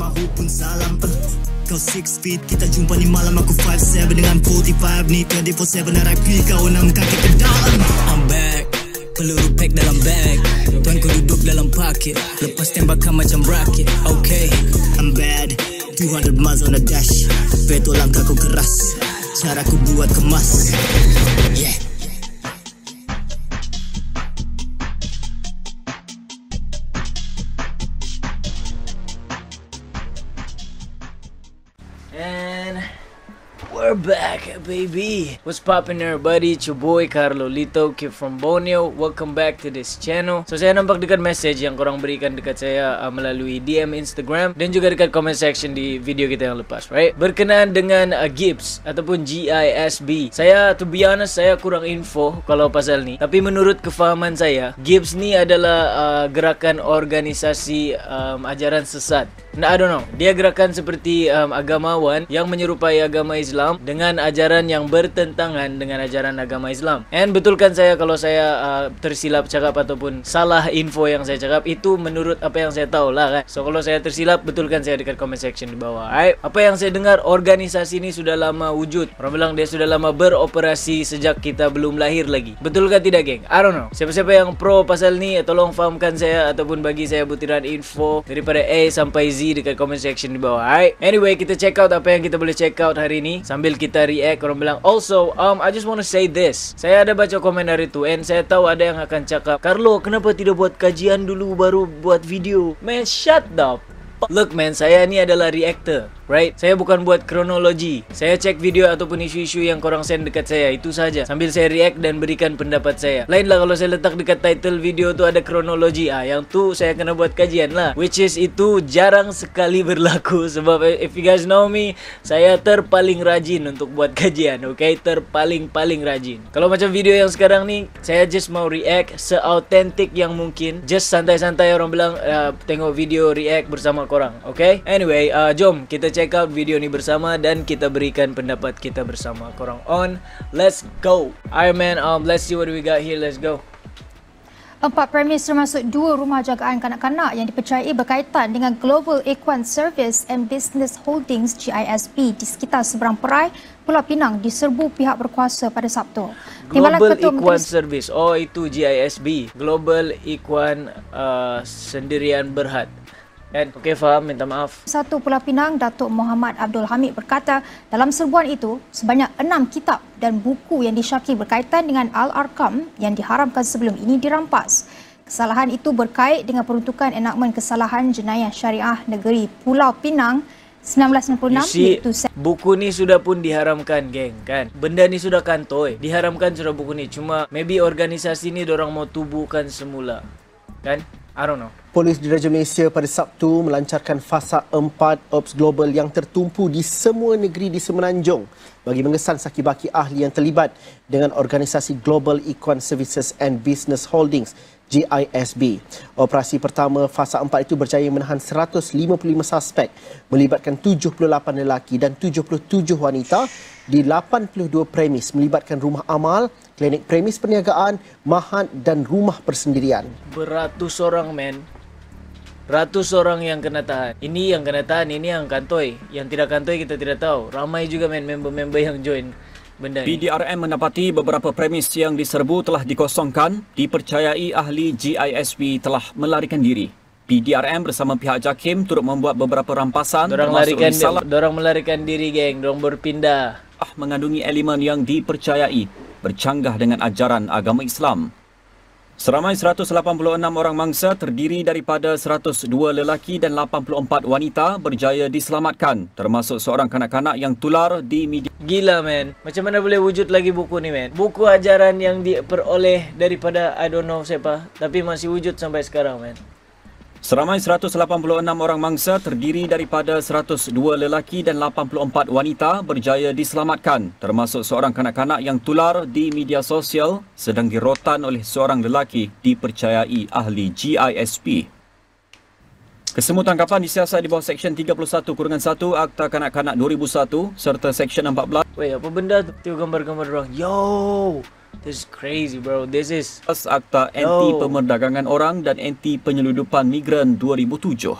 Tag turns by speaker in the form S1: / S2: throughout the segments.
S1: mahu pun salam uh. Kau 6 feet, kita jumpa ni malam. Aku 5'7 dengan 45 ni 24-7 RIP kau 6 kaki ke dalam I'm back. Peluru pack dalam bag. Tuan ku duduk dalam pocket Lepas tembakan macam rocket Okay. I'm bad. 200 miles on the dash. Petrol langkah ku keras. Cara ku buat kemas. Yeah
S2: And we're back, baby. What's poppin' everybody? It's your boy Carlo Lito, kid from Borneo. Welcome back to this channel. So saya nampak dekat message yang korang berikan dekat saya uh, melalui DM Instagram dan juga dekat comment section di video kita yang lepas, right? Berkenaan dengan uh, Gibbs ataupun GISB. Saya to be honest saya kurang info kalau pasal ni. Tapi menurut kefahaman saya, Gibbs ni adalah uh, gerakan organisasi um, ajaran sesat. Nah, I don't know. Dia gerakan seperti um, agamawan yang menyerupai agama Islam dengan ajaran yang bertentangan dengan ajaran agama Islam. And betulkan saya kalau saya uh, tersilap cakap ataupun salah info yang saya cakap itu menurut apa yang saya tahu lah kan. So kalau saya tersilap betulkan saya dekat comment section di bawah. Alright. Apa yang saya dengar organisasi ini sudah lama wujud. Orang bilang dia sudah lama beroperasi sejak kita belum lahir lagi. Betulkah tidak geng? I don't know. Siapa-siapa yang pro pasal ni tolong fahamkan saya ataupun bagi saya butiran info daripada A sampai Z dekat comment section di bawah. Alright. Anyway, kita check out apa yang kita boleh check out hari ni sambil kita react orang bilang. Also, um I just want to say this. Saya ada baca komen dari tu and saya tahu ada yang akan cakap, "Carlo, kenapa tidak buat kajian dulu baru buat video?" Man, shut f- Look man, saya ni adalah reactor right? Saya bukan buat kronologi. Saya cek video ataupun isu-isu yang korang send dekat saya. Itu saja. Sambil saya react dan berikan pendapat saya. Lainlah kalau saya letak dekat title video tu ada kronologi. Ah, yang tu saya kena buat kajian lah. Which is itu jarang sekali berlaku sebab if you guys know me, saya terpaling rajin untuk buat kajian, okay? Terpaling-paling rajin. Kalau macam video yang sekarang ni, saya just mau react seautentik yang mungkin. Just santai-santai orang bilang uh, tengok video react bersama korang, okay? Anyway, uh, jom kita check out video ni bersama dan kita berikan pendapat kita bersama korang on. Let's go. Iron Man, um, let's see what we got here. Let's go.
S3: Empat premis termasuk dua rumah jagaan kanak-kanak yang dipercayai berkaitan dengan Global Equine Service and Business Holdings GISB di sekitar seberang perai Pulau Pinang diserbu pihak berkuasa pada Sabtu.
S2: Global Equine Service. Oh, itu GISB. Global Equine uh, Sendirian Berhad. Kan? Okey, faham. Minta maaf.
S3: Satu Pulau Pinang, Datuk Muhammad Abdul Hamid berkata, dalam serbuan itu, sebanyak enam kitab dan buku yang disyaki berkaitan dengan Al-Arkam yang diharamkan sebelum ini dirampas. Kesalahan itu berkait dengan peruntukan enakmen kesalahan jenayah syariah negeri Pulau Pinang 1996
S2: see, buku ni sudah pun diharamkan geng kan benda ni sudah kantoi diharamkan sudah buku ni cuma maybe organisasi ni orang mau tubuhkan semula kan I don't know
S4: Polis Diraja Malaysia pada Sabtu melancarkan fasa 4 Ops Global yang tertumpu di semua negeri di Semenanjung bagi mengesan saki-baki ahli yang terlibat dengan organisasi Global Equine Services and Business Holdings GISB. Operasi pertama fasa 4 itu berjaya menahan 155 suspek melibatkan 78 lelaki dan 77 wanita di 82 premis melibatkan rumah amal, klinik premis perniagaan, mahat dan rumah persendirian.
S2: Beratus orang men. Ratus orang yang kena tahan. Ini yang kena tahan, ini yang kantoi. Yang tidak kantoi kita tidak tahu. Ramai juga men member-member yang join benda.
S5: PDRM mendapati beberapa premis yang diserbu telah dikosongkan, dipercayai ahli GISB telah melarikan diri. PDRM bersama pihak JAKIM turut membuat beberapa rampasan
S2: dorang larikan risalah. Dorang melarikan diri geng, dorang berpindah.
S5: Mengandungi elemen yang dipercayai bercanggah dengan ajaran agama Islam. Seramai 186 orang mangsa terdiri daripada 102 lelaki dan 84 wanita berjaya diselamatkan termasuk seorang kanak-kanak yang tular di media.
S2: Gila man. Macam mana boleh wujud lagi buku ni man? Buku ajaran yang diperoleh daripada I don't know siapa tapi masih wujud sampai sekarang man.
S5: Seramai 186 orang mangsa terdiri daripada 102 lelaki dan 84 wanita berjaya diselamatkan termasuk seorang kanak-kanak yang tular di media sosial sedang dirotan oleh seorang lelaki dipercayai ahli GISP. Kesemua tangkapan disiasat di bawah Seksyen 31 kurungan 1 Akta Kanak-Kanak 2001 serta Seksyen 14.
S2: Weh, apa benda tu? Gambar-gambar orang. Yo! This is crazy bro. This is
S5: Akta Anti Pemerdagangan Orang dan Anti Penyeludupan Migran 2007.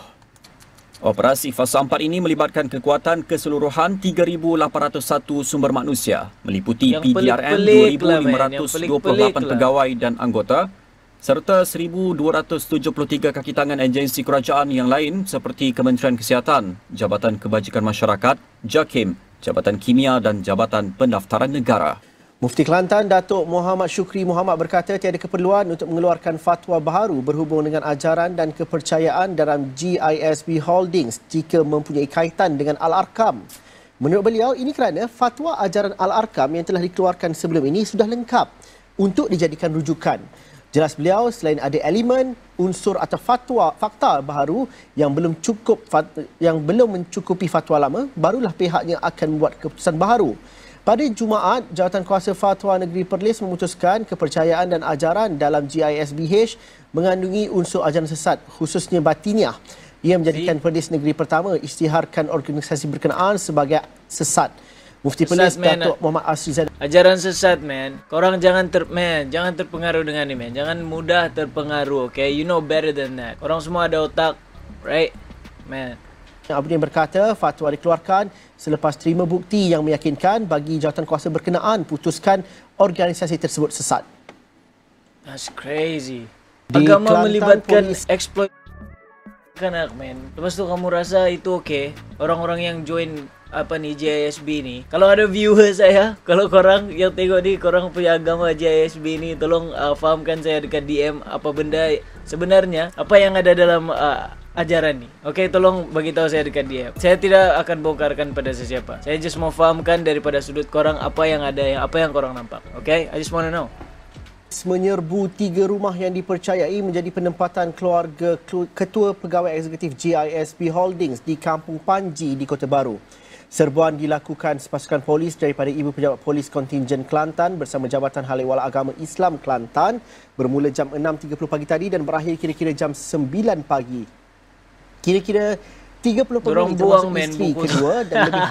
S5: Operasi Fasa 4 ini melibatkan kekuatan keseluruhan 3,801 sumber manusia meliputi
S2: Yang
S5: PDRM
S2: lah, man. Yang
S5: 2,528
S2: pelik-pelik lah.
S5: pegawai dan anggota serta 1,273 kaki tangan agensi kerajaan yang lain seperti Kementerian Kesihatan, Jabatan Kebajikan Masyarakat, JAKIM, Jabatan Kimia dan Jabatan Pendaftaran Negara.
S4: Mufti Kelantan Datuk Muhammad Syukri Muhammad berkata tiada keperluan untuk mengeluarkan fatwa baharu berhubung dengan ajaran dan kepercayaan dalam GISB Holdings jika mempunyai kaitan dengan Al-Arkam. Menurut beliau, ini kerana fatwa ajaran Al-Arkam yang telah dikeluarkan sebelum ini sudah lengkap untuk dijadikan rujukan. Jelas beliau selain ada elemen unsur atau fatwa fakta baharu yang belum cukup yang belum mencukupi fatwa lama barulah pihaknya akan membuat keputusan baharu. Pada Jumaat, Jawatan Kuasa Fatwa Negeri Perlis memutuskan kepercayaan dan ajaran dalam GISBH mengandungi unsur ajaran sesat khususnya batiniah. Ia menjadikan Perlis Negeri pertama isytiharkan organisasi berkenaan sebagai sesat. Mufti Perlis
S2: man.
S4: Datuk Muhammad Asri Zaid
S2: Ajaran sesat, man. Korang jangan ter man, jangan terpengaruh dengan ni, man. Jangan mudah terpengaruh, okay? You know better than that. Korang semua ada otak, right? Man.
S4: Abudin berkata fatwa dikeluarkan selepas terima bukti yang meyakinkan bagi jawatan kuasa berkenaan putuskan organisasi tersebut sesat.
S2: That's crazy.
S4: Di
S2: Agama
S4: Kelantan,
S2: melibatkan
S4: polis-
S2: exploit kanak, man. Lepas tu kamu rasa itu okay? Orang-orang yang join apa ni JISB ni kalau ada viewer saya kalau korang yang tengok ni korang punya agama JISB ni tolong uh, fahamkan saya dekat DM apa benda sebenarnya apa yang ada dalam uh, ajaran ni. Okay tolong bagi tahu saya dekat DM saya tidak akan bongkarkan pada sesiapa. Saya just mau fahamkan daripada sudut korang apa yang ada yang apa yang korang nampak. Okay I just want to know
S4: menyerbu tiga rumah yang dipercayai menjadi penempatan keluarga kelu- Ketua Pegawai Eksekutif GISB Holdings di Kampung Panji di Kota Baru. Serbuan dilakukan sepasukan polis daripada Ibu Pejabat Polis Kontingen Kelantan bersama Jabatan Hal Ehwal Agama Islam Kelantan bermula jam 6.30 pagi tadi dan berakhir kira-kira jam 9 pagi. Kira-kira 30
S2: Dorang
S4: penghuni termasuk
S2: man,
S4: isteri
S2: buku
S4: kedua dan lebih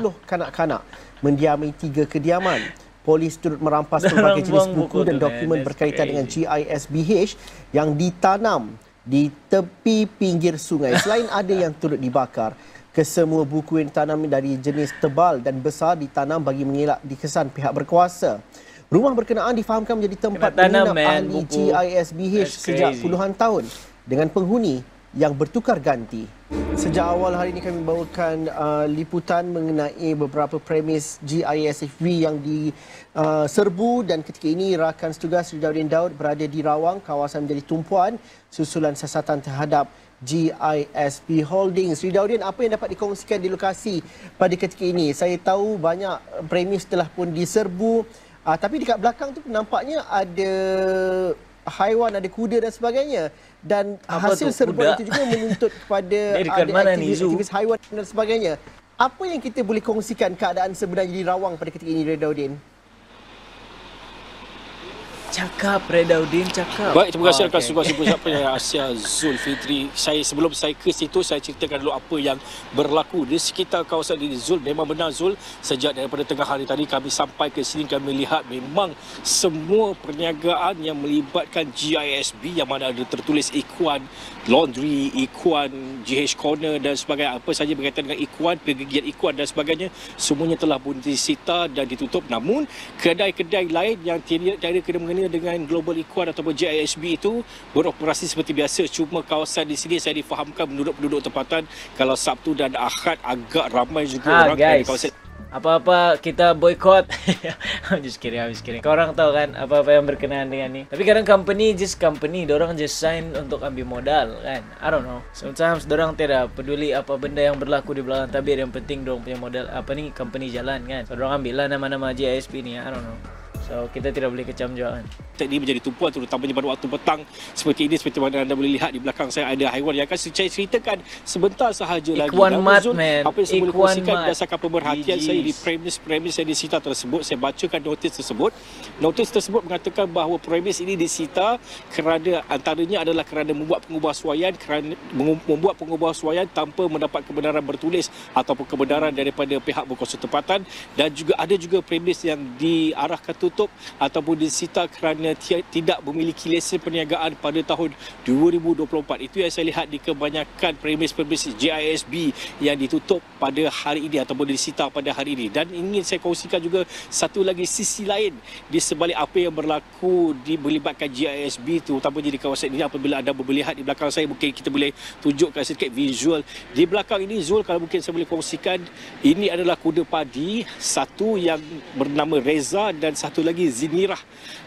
S4: 20 kanak-kanak mendiami tiga kediaman. Polis turut merampas
S2: Dorang
S4: pelbagai jenis buku
S2: buku
S4: dan
S2: man.
S4: dokumen
S2: That's
S4: berkaitan dengan
S2: crazy.
S4: GISBH yang ditanam di tepi pinggir sungai. Selain ada yang turut dibakar, kesemua buku yang ditanam dari jenis tebal dan besar ditanam bagi mengelak dikesan pihak berkuasa. Rumah berkenaan difahamkan menjadi tempat menginap
S2: man,
S4: ahli
S2: buku.
S4: GISBH
S2: That's
S4: sejak
S2: crazy.
S4: puluhan tahun dengan penghuni yang bertukar ganti. Sejak awal hari ini kami membawakan uh, liputan mengenai beberapa premis GISFV yang diserbu dan ketika ini rakan setugas Ridauddin Daud berada di Rawang, kawasan menjadi tumpuan susulan siasatan terhadap GISP Holdings. Ridauddin, apa yang dapat dikongsikan di lokasi pada ketika ini? Saya tahu banyak premis telah pun diserbu uh, tapi dekat belakang tu nampaknya ada haiwan, ada kuda dan sebagainya. Dan
S2: Apa
S4: hasil
S2: tu,
S4: serbuan
S2: kuda?
S4: itu juga menuntut kepada
S2: Dia dekat mana ni, zoo?
S4: aktivis haiwan dan sebagainya. Apa yang kita boleh kongsikan keadaan sebenarnya di Rawang pada ketika ini, Redaudin?
S2: Cakap Redaudin cakap
S6: Baik, terima kasih
S2: okay.
S6: okay. Sugah Siapa Penyayang Asia Zulfitri. Saya sebelum saya ke situ saya ceritakan dulu apa yang berlaku di sekitar kawasan ini Zul. Memang benar Zul, sejak daripada tengah hari tadi kami sampai ke sini kami lihat memang semua perniagaan yang melibatkan GISB yang mana ada tertulis Ikuan Laundry, Ikuan GH Corner dan sebagainya apa saja berkaitan dengan Ikuan, pergigian Ikuan dan sebagainya semuanya telah pun disita dan ditutup. Namun kedai-kedai lain yang tiada tiada kena mengena dengan Global Ikuan ataupun GISB itu beroperasi seperti biasa. Cuma kawasan di sini saya difahamkan menurut penduduk tempatan kalau Sabtu dan Ahad agak ramai juga
S2: Ha
S6: orang
S2: guys.
S6: kawasan
S2: Apa-apa kita boycott I'm just kidding, I'm just kidding. Korang tahu kan apa-apa yang berkenaan dengan ni. Tapi kadang company just company Diorang just sign untuk ambil modal kan. I don't know. Sometimes diorang tidak peduli apa benda yang berlaku di belakang tabir. Yang penting diorang punya modal Apa ni company jalan kan. So diorang ambil lah nama-nama GISP ni I don't know So kita tidak boleh kecam juga kan
S6: ini menjadi tumpuan terutamanya pada waktu petang seperti ini seperti mana anda boleh lihat di belakang saya ada haiwan yang akan saya ceritakan sebentar sahaja lagi.
S2: Ikuan mat,
S6: Zul,
S2: man.
S6: Apa yang saya boleh
S2: Ikuan
S6: kongsikan
S2: mat.
S6: berdasarkan pemerhatian saya di premis-premis yang disita tersebut saya bacakan notis tersebut. Notis tersebut mengatakan bahawa premis ini disita kerana antaranya adalah kerana membuat pengubahsuaian kerana membuat pengubahsuaian tanpa mendapat kebenaran bertulis ataupun kebenaran daripada pihak berkuasa tempatan dan juga ada juga premis yang diarahkan tu ditutup ataupun disita kerana tidak memiliki lesen perniagaan pada tahun 2024. Itu yang saya lihat di kebanyakan premis-premis JISB yang ditutup pada hari ini ataupun disita pada hari ini. Dan ingin saya kongsikan juga satu lagi sisi lain di sebalik apa yang berlaku di melibatkan JISB terutamanya di kawasan ini apabila anda melihat di belakang saya mungkin kita boleh tunjukkan sedikit visual di belakang ini Zul kalau mungkin saya boleh kongsikan ini adalah kuda padi satu yang bernama Reza dan satu lagi Zinirah.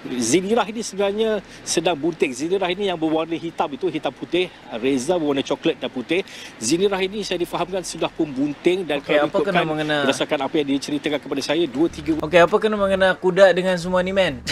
S6: Zinirah ini sebenarnya sedang bunting. Zinirah ini yang berwarna hitam itu hitam putih. Reza berwarna coklat dan putih. Zinirah ini saya difahamkan sudah pun bunting dan
S2: okay,
S6: kalau
S2: apa kena mengena...
S6: berdasarkan apa yang diceritakan kepada saya dua tiga
S2: Okey apa kena mengena kuda dengan semua ni man?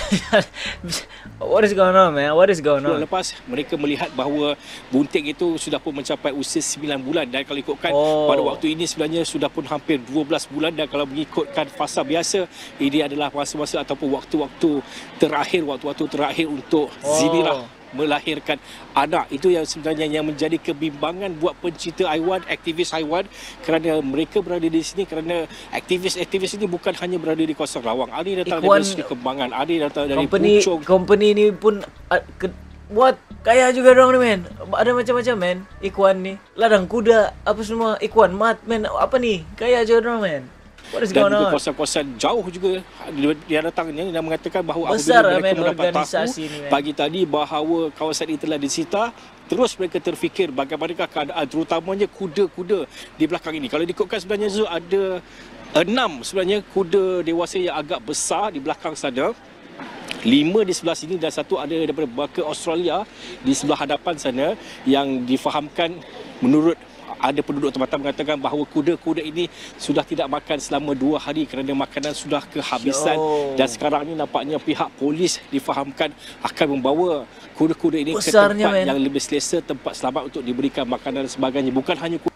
S2: What is going on man? What is going on?
S6: Lepas mereka melihat bahawa bunting itu sudah pun mencapai usia 9 bulan. Dan kalau ikutkan
S2: Oh.
S6: pada waktu ini sebenarnya sudah pun hampir 12 bulan. Dan kalau mengikutkan fasa biasa ini adalah masa-masa ataupun waktu-waktu terakhir waktu-waktu terakhir untuk
S2: Oh.
S6: Zinirah melahirkan anak. Itu yang sebenarnya yang menjadi kebimbangan buat pencinta haiwan aktivis haiwan. Kerana mereka berada di sini kerana aktivis-aktivis ini bukan hanya berada di kawasan Rawang ada datang
S2: Ikhwan-
S6: dari Seri Kembangan ada datang dari
S2: company
S6: Puchong
S2: company ni pun uh, ke, what kaya juga orang ni man ada macam-macam man Ikwan ni. Ladang kuda apa semua Ikwan mat man apa ni? Kaya juga orang man what is
S6: dan
S2: going
S6: juga kawasan-kawasan jauh juga. Dia, dia datangnya dan mengatakan bahawa
S2: Besar
S6: apabila mereka
S2: men,
S6: mendapat tahu
S2: ni, men.
S6: pagi tadi bahawa kawasan ini telah disita terus mereka terfikir bagaimanakah keadaan terutamanya kuda-kuda di belakang ini. Kalau diikutkan sebenarnya Zul ada enam sebenarnya kuda dewasa yang agak besar di belakang sana. Lima di sebelah sini dan satu ada daripada baka Australia di sebelah hadapan sana yang difahamkan menurut ada penduduk tempatan mengatakan bahawa kuda-kuda ini sudah tidak makan selama dua hari kerana makanan sudah kehabisan.
S2: Yo.
S6: dan sekarang ini nampaknya pihak polis difahamkan akan membawa kuda-kuda ini
S2: Besarnya,
S6: ke tempat
S2: man.
S6: yang lebih selesa tempat selamat untuk diberikan makanan dan sebagainya. Bukan hanya kuda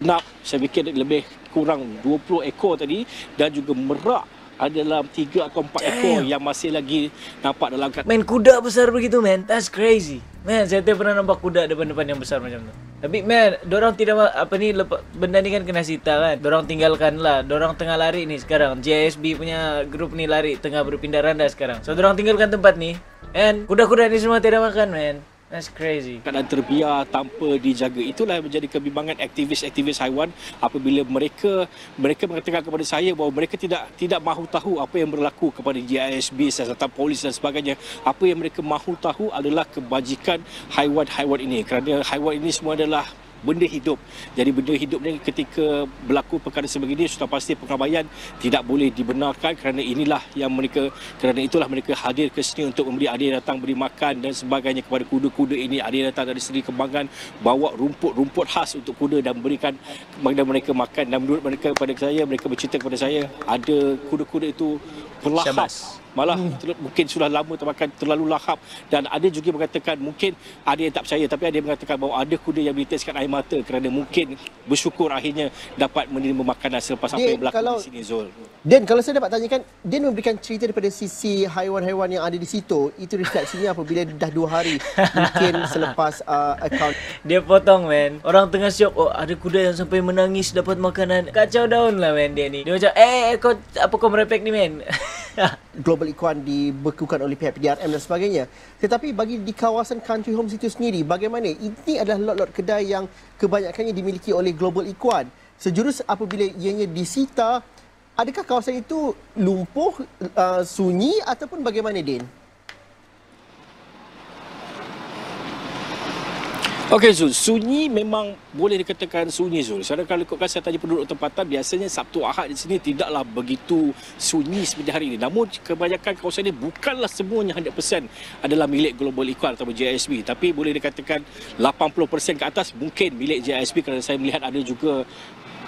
S6: nak saya fikir lebih kurang 20 ekor tadi dan juga merak ada dalam 3 atau 4 ekor yang masih lagi nampak dalam kat-
S2: Man kuda besar begitu man That's crazy. Man saya tak pernah nampak kuda depan-depan yang besar macam tu Tapi man Diorang tidak Apa ni lepa, Benda ni kan kena sita kan. Diorang tinggalkan lah. Diorang tengah lari ni sekarang. JSB punya grup ni lari Tengah berpindah randa sekarang. So diorang tinggalkan tempat ni. And kuda-kuda ni semua tidak makan man That's crazy.
S6: Keadaan terbiar tanpa dijaga. Itulah yang menjadi kebimbangan aktivis-aktivis haiwan apabila mereka mereka mengatakan kepada saya bahawa mereka tidak tidak mahu tahu apa yang berlaku kepada GISB siasatan polis dan sebagainya. Apa yang mereka mahu tahu adalah kebajikan haiwan-haiwan ini. Kerana haiwan ini semua adalah benda hidup. Jadi benda hidup ni ketika berlaku perkara sebegini sudah pasti pengabaian tidak boleh dibenarkan kerana inilah yang mereka kerana itulah mereka hadir ke sini untuk memberi yang datang beri makan dan sebagainya kepada kuda-kuda ini yang datang dari Seri Kembangan bawa rumput-rumput khas untuk kuda dan berikan kepada mereka makan dan menurut mereka kepada saya mereka bercerita kepada saya ada kuda-kuda itu berlahap
S2: Syabas.
S6: malah ter- mungkin sudah lama termakan terlalu lahap dan ada juga yang mengatakan mungkin ada yang tak percaya tapi ada yang mengatakan bahawa ada kuda yang meniteskan air mata kerana mungkin bersyukur akhirnya dapat menerima makanan selepas apa yang berlaku
S4: kalau-
S6: di sini Zul.
S4: Dan kalau saya dapat tanyakan, dia memberikan cerita daripada sisi haiwan-haiwan yang ada di situ. Itu refleksinya apabila dah dua hari mungkin selepas uh, account
S2: Dia potong man Orang tengah syok Oh ada kuda yang sampai menangis Dapat makanan Kacau daun lah man dia ni Dia macam Eh kau Apa kau merepek ni man
S4: global ikuan dibekukan oleh pihak PDRM dan sebagainya. Tetapi bagi di kawasan country homes itu sendiri, bagaimana? Ini adalah lot-lot kedai yang kebanyakannya dimiliki oleh global ikuan. Sejurus apabila ianya disita, adakah kawasan itu lumpuh, uh, sunyi ataupun bagaimana, Din?
S6: Okey Zul, sunyi memang boleh dikatakan sunyi Zul. Sedangkan kalau ikutkan saya tanya penduduk tempatan, biasanya Sabtu Ahad di sini tidaklah begitu sunyi seperti hari ini. Namun kebanyakan kawasan ini bukanlah semuanya 100% adalah milik Global Equal atau JSB. Tapi boleh dikatakan 80% ke atas mungkin milik JSB kerana saya melihat ada juga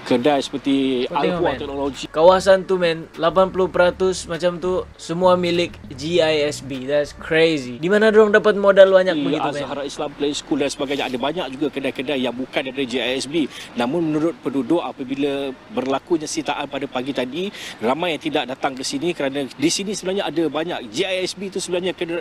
S6: kedai seperti
S2: Kau
S6: Alpha. Teknologi.
S2: Kawasan tu man 80% macam tu Semua milik GISB That's crazy. Di mana dorang dapat modal banyak
S6: di
S2: begitu man?
S6: Azhara Islam Play School dan sebagainya. Ada banyak juga kedai-kedai yang bukan dari JISB namun menurut penduduk apabila berlakunya sitaan pada pagi tadi ramai yang tidak datang ke sini kerana di sini sebenarnya ada banyak. JISB itu sebenarnya kena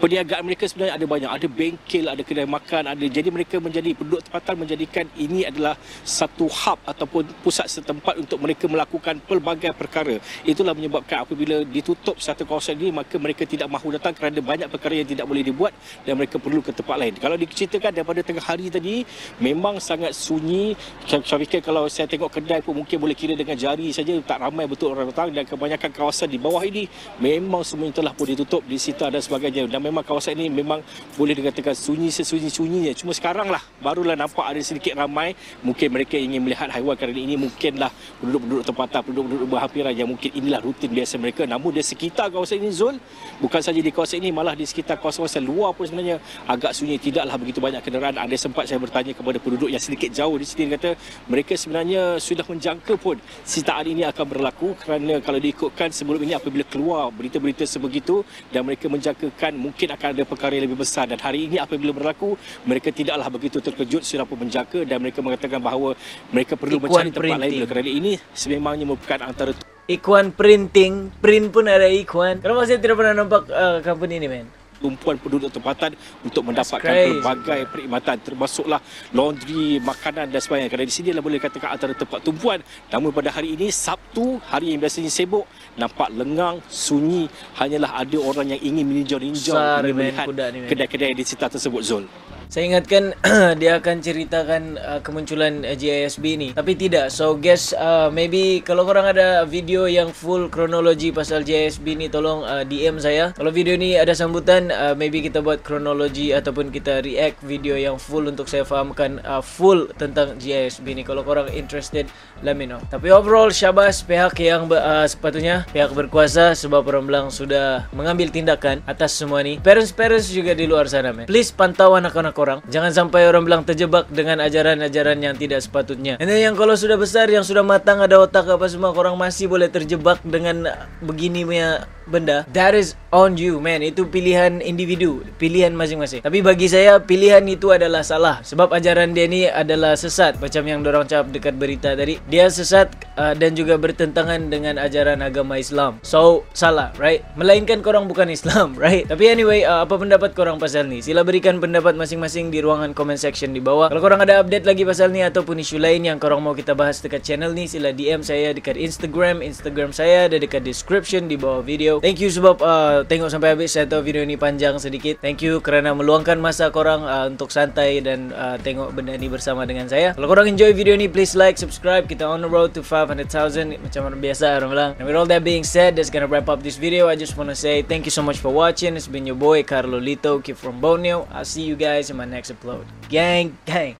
S6: perniagaan mereka sebenarnya ada banyak. Ada bengkel, ada kedai makan, ada jadi mereka menjadi penduduk tempatan menjadikan ini adalah satu hub ataupun pusat setempat untuk mereka melakukan pelbagai perkara. Itulah menyebabkan apabila ditutup satu kawasan ini maka mereka tidak mahu datang kerana banyak perkara yang tidak boleh dibuat dan mereka perlu ke tempat lain. Kalau diceritakan daripada tengah hari tadi memang sangat sunyi. Saya fikir kalau saya tengok kedai pun mungkin boleh kira dengan jari saja tak ramai betul orang datang dan kebanyakan kawasan di bawah ini memang semuanya telah pun ditutup, disita dan sebagainya. Dan memang kawasan ini memang boleh dikatakan sunyi sesunyi-sunyinya. Cuma sekarang lah barulah nampak ada sedikit ramai. Mungkin mereka ingin melihat haiwan kerana ini mungkinlah penduduk-penduduk tempatan, penduduk-penduduk berhampiran yang mungkin inilah rutin biasa mereka. Namun di sekitar kawasan ini Zul, bukan saja di kawasan ini malah di sekitar kawasan-kawasan luar pun sebenarnya agak sunyi. Tidaklah begitu banyak kenderaan. Ada sempat saya bertanya kepada penduduk yang sedikit jauh di sini kata mereka sebenarnya sudah menjangka pun sitaan ini akan berlaku kerana kalau diikutkan sebelum ini apabila keluar berita-berita sebegitu dan mereka menjangkakan mungkin akan ada perkara yang lebih besar dan hari ini apabila berlaku mereka tidaklah begitu terkejut pun menjaga dan mereka mengatakan bahawa mereka perlu
S2: Ikuan
S6: mencari tempat lain kerana ini sememangnya merupakan antara
S2: Ikuan printing, print pun ada Ikuan. Kenapa saya tidak pernah nampak uh, company ni, man?
S6: Tumpuan penduduk tempatan untuk mendapatkan pelbagai perkhidmatan termasuklah laundry, makanan dan sebagainya. Kerana di sini adalah boleh katakan antara tempat tumpuan. Namun pada hari ini Sabtu, hari yang biasanya sibuk, nampak lengang, sunyi. Hanyalah ada orang yang ingin meninjau-ninjau ingin melihat kedai-kedai di sekitar tersebut Zul.
S2: Saya ingatkan dia akan ceritakan uh, kemunculan uh, GISB ni. Tapi tidak. So guess uh, maybe kalau korang ada video yang full kronologi pasal GISB ni tolong uh, DM saya. Kalau video ni ada sambutan uh, maybe kita buat kronologi ataupun kita react video yang full untuk saya fahamkan uh, full tentang GISB ni. Kalau korang interested let me know. Tapi overall syabas pihak yang uh, sepatutnya pihak berkuasa sebab orang Belang sudah mengambil tindakan atas semua ni. Parents-parents juga di luar sana man. Please pantau anak-anak orang. Jangan sampai orang Belang terjebak dengan ajaran-ajaran yang tidak sepatutnya. And then yang kalau sudah besar, yang sudah matang, ada otak apa semua, korang masih boleh terjebak dengan begini punya benda. That is on you man. Itu pilihan individu, pilihan masing-masing. Tapi bagi saya pilihan itu adalah salah sebab ajaran dia ni adalah sesat macam yang dorang cakap dekat berita tadi. Dia sesat uh, dan juga bertentangan dengan ajaran agama Islam. So salah, right? Melainkan korang bukan Islam, right? Tapi anyway, uh, apa pendapat korang pasal ni? Sila berikan pendapat masing-masing di ruangan comment section di bawah. Kalau korang ada update lagi pasal ni ataupun isu lain yang korang mau kita bahas dekat channel ni, sila DM saya dekat Instagram. Instagram saya ada dekat description di bawah video. Thank you sebab uh, tengok sampai habis. Saya tahu video ni panjang sedikit. Thank you kerana meluangkan masa korang uh, untuk santai dan uh, tengok benda ni bersama dengan saya. Kalau korang enjoy video ni, please like, subscribe. Kita on the road to 500,000 macam orang biasa orang bilang. And with all that being said, that's gonna wrap up this video. I just want to say thank you so much for watching. It's been your boy Carlo Lito, kid from Borneo. I'll see you guys in my next upload. Gang, gang.